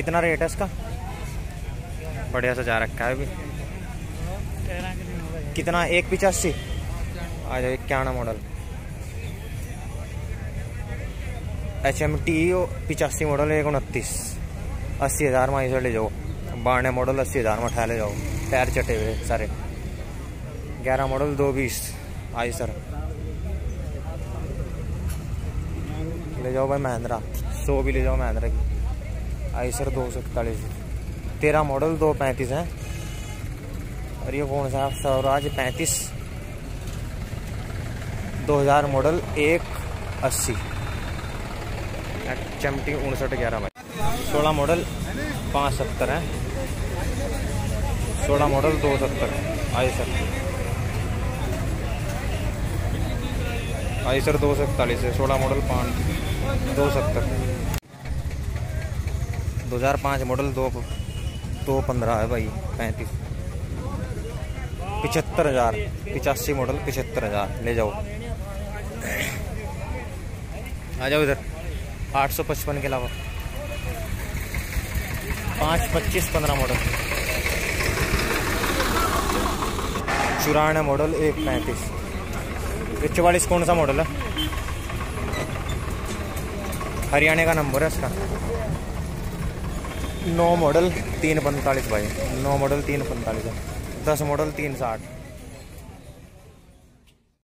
कितना रेट है इसका? बढ़िया सा जा रखा है अभी। कितना? एक पिचासी? आ जाओ इक्यावन मॉडल एच एम टी पिचासी मॉडल एक उनतीस। अस्सी हज़ार में इसे ले जाओ। बारह मॉडल अस्सी हज़ार में उठा ले जाओ। टायर चटे हुए सारे। ग्यारह मॉडल दो बीस। आई सर। ले जाओ भाई, महिंद्रा। सौ भी ले जाओ महिंद्रा की। आई सर दो सौ इकतालीस। तेरह मॉडल दो पैंतीस है। और ये कौन सा? स्वराज पैंतीस। दो हज़ार मॉडल एक अस्सी। एच एम टी उनसठ ग्यारह भाई सोलह मॉडल पाँच सत्तर है। सोलह मॉडल दो सत्तर। आई सर आई सर दो सौ इकतालीस है। सोलह मॉडल पाँच दो सत्तर। दो हज़ार पाँच मॉडल दो दो पंद्रह है भाई, पैंतीस। पिछहत्तर हज़ार, पिचासी मॉडल पिछहत्तर हज़ार, ले जाओ। आ जाओ इधर, आठ सौ पचपन के अलावा। पाँच पच्चीस पंद्रह मॉडल चौरानवे मॉडल एक पैंतीस। ये चवालीस कौन सा मॉडल है? हरियाणा का नंबर है इसका। नौ मॉडल तीन पैंतालीस भाई नौ मॉडल तीन पैंतालीस। दस मॉडल तीन साठ